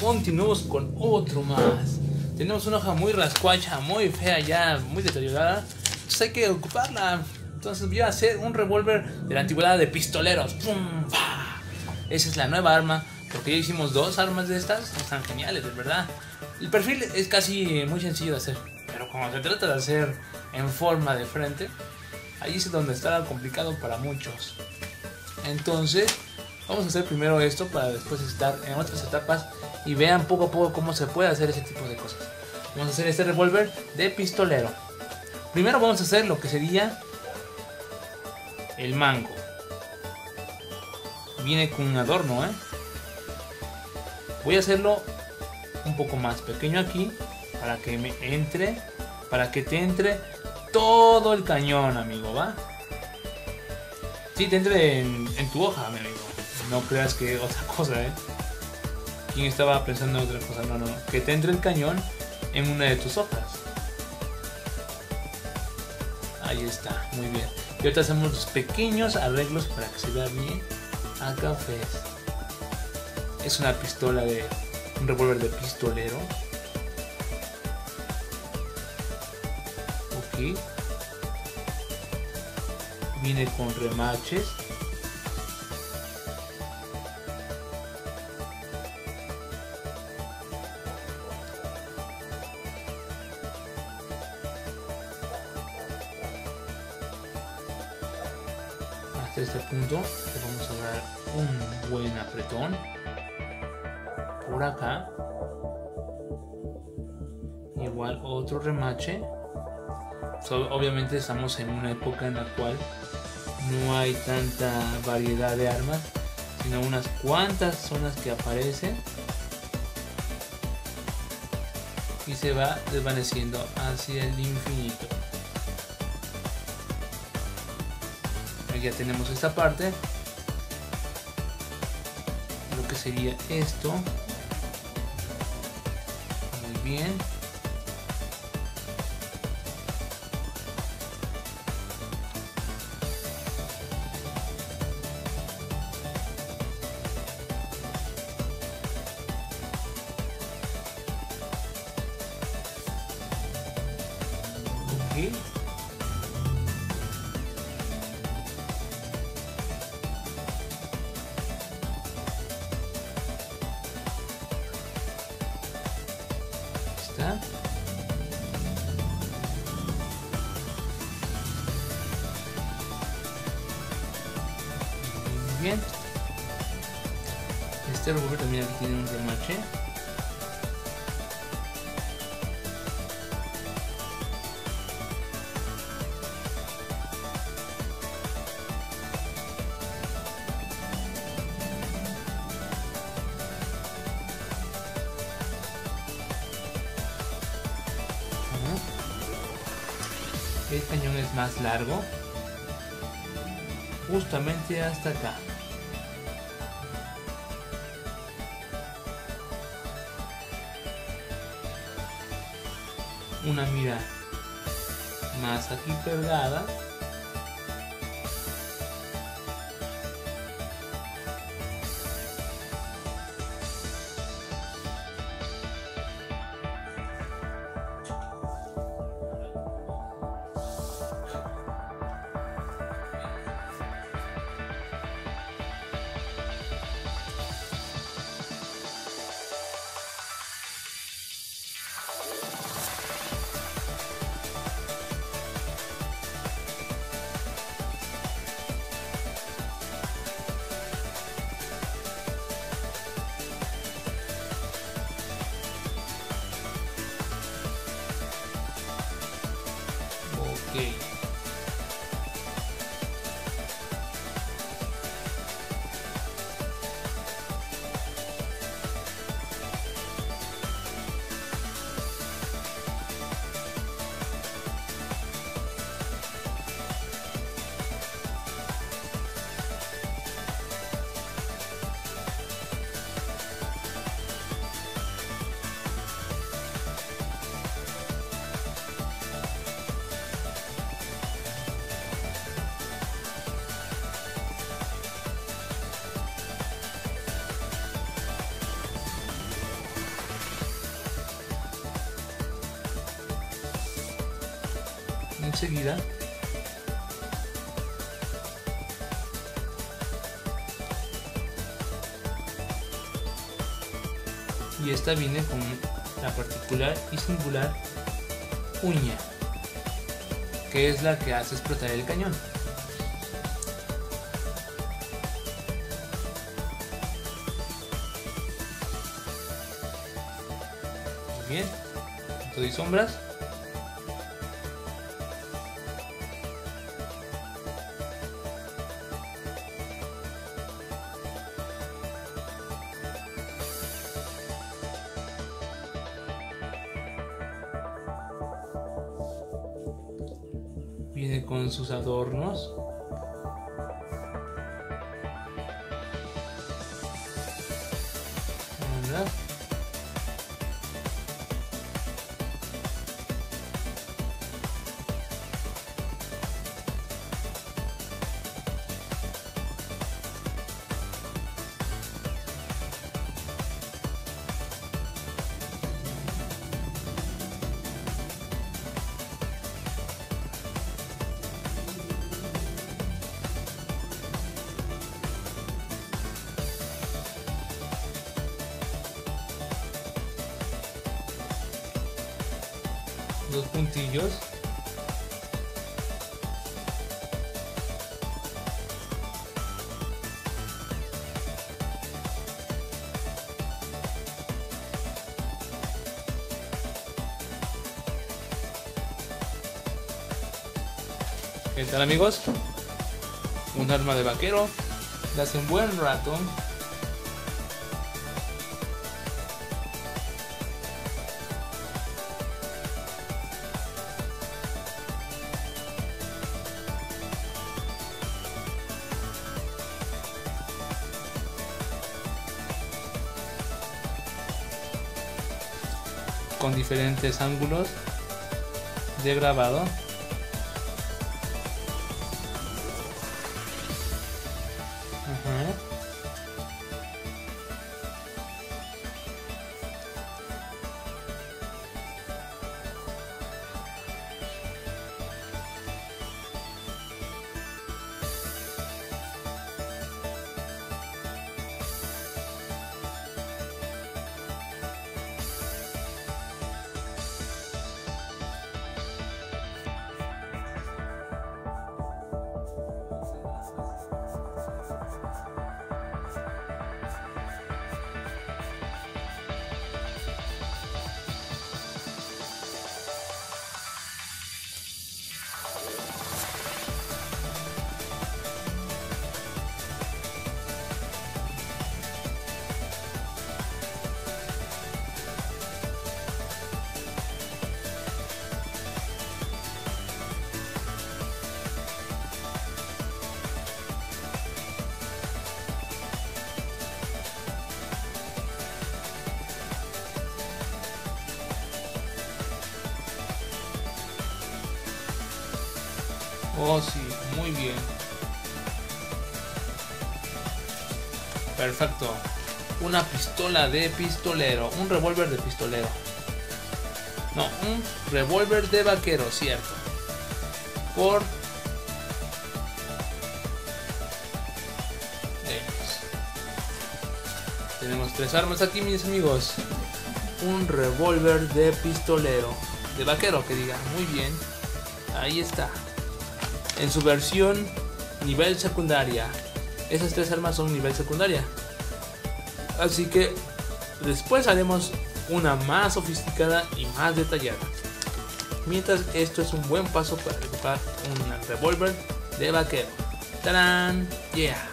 Continuamos con otro más. Tenemos una hoja muy rascuacha, muy fea ya, muy deteriorada. Entonces hay que ocuparla. Entonces voy a hacer un revólver de la antigüedad de pistoleros. ¡Pum! Esa es la nueva arma. Porque ya hicimos dos armas de estas. Están geniales, de verdad. El perfil es casi muy sencillo de hacer. Pero cuando se trata de hacer en forma de frente, ahí es donde está complicado para muchos. Entonces, vamos a hacer primero esto para después estar en otras etapas y vean poco a poco cómo se puede hacer ese tipo de cosas. Vamos a hacer este revólver de pistolero. Primero vamos a hacer lo que sería el mango. Viene con un adorno, ¿eh? Voy a hacerlo un poco más pequeño aquí para que me entre, para que te entre todo el cañón, amigo, ¿va? Sí, te entre en, en tu hoja, mi amigo. No creas que otra cosa, ¿eh? ¿Quién estaba pensando en otra cosa? No, no, que te entre el cañón en una de tus hojas. Ahí está, muy bien. Y ahorita hacemos los pequeños arreglos para que se vea bien a cafés. Es una pistola de. un revólver de pistolero. Ok. Viene con remaches. Hasta este punto le vamos a dar un buen apretón. Por acá. Igual otro remache. Obviamente estamos en una época en la cual no hay tanta variedad de armas sino unas cuantas zonas que aparecen. Y se va desvaneciendo hacia el infinito ya tenemos esta parte. Lo que sería esto. Muy bien. Okay. Este revólver también aquí tiene un remache. El cañón es más largo. Justamente hasta acá. Una mira más aquí pegada. Seguida. Y esta viene con la particular y singular uña, que es la que hace explotar el cañón. Bien, todo y sombras. Viene con sus adornos. Dos puntillos. ¿Qué tal amigos? Un arma de vaquero. De hace un buen rato. Con diferentes ángulos de grabado. Oh, sí, muy bien. Perfecto. Una pistola de pistolero. Un revólver de pistolero. No, un revólver de vaquero, cierto. Por... Tenemos tres armas aquí, mis amigos. Un revólver de pistolero. De vaquero, que diga. Muy bien. Ahí está en su versión nivel secundaria. Esas tres armas son nivel secundaria. Así que después haremos una más sofisticada y más detallada. Mientras esto es un buen paso para equipar un revólver de vaquero. ¡Tarán! ¡Yeah!